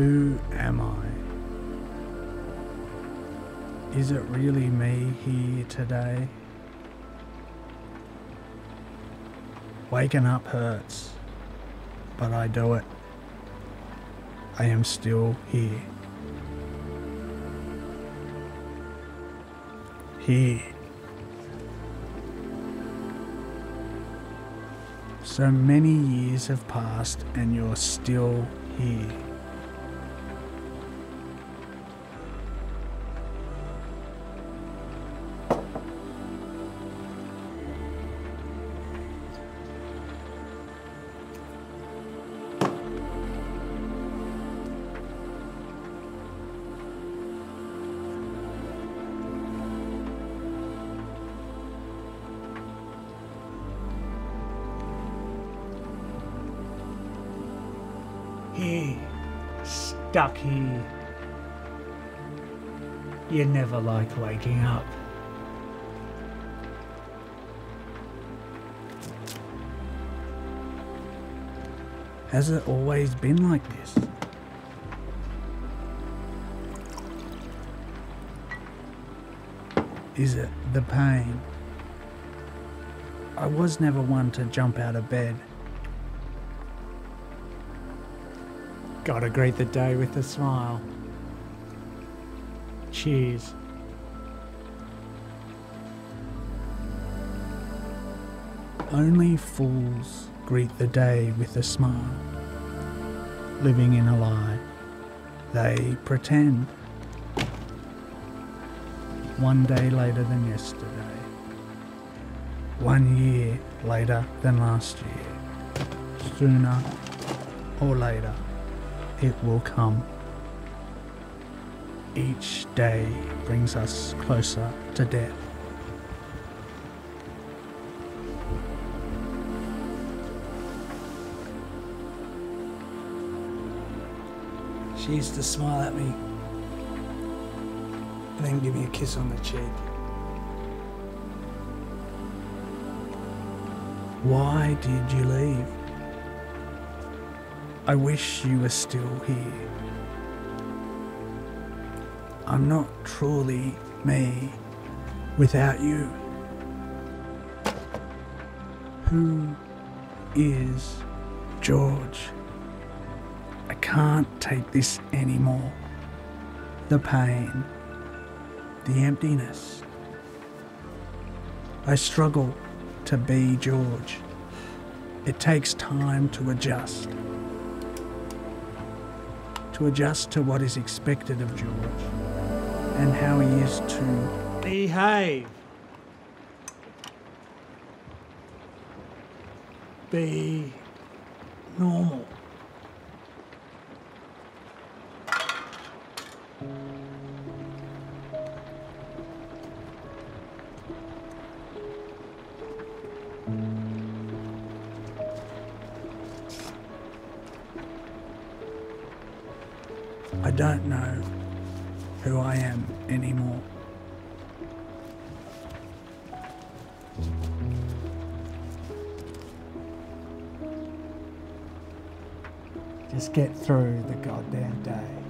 Who am I? Is it really me here today? Waking up hurts, but I do it. I am still here. Here. So many years have passed and you're still here. Stuck here. You never like waking up. Has it always been like this? Is it the pain? I was never one to jump out of bed. Gotta greet the day with a smile. Cheers. Only fools greet the day with a smile. Living in a lie, they pretend. One day later than yesterday. One year later than last year. Sooner or later, it will come. Each day brings us closer to death. She used to smile at me and then give me a kiss on the cheek. Why did you leave? I wish you were still here. I'm not truly me without you. Who is George? I can't take this anymore. The pain, the emptiness. I struggle to be George. It takes time to adjust. To adjust to what is expected of George and how he is to Behave. Be normal. I don't know who I am anymore. Just get through the goddamn day.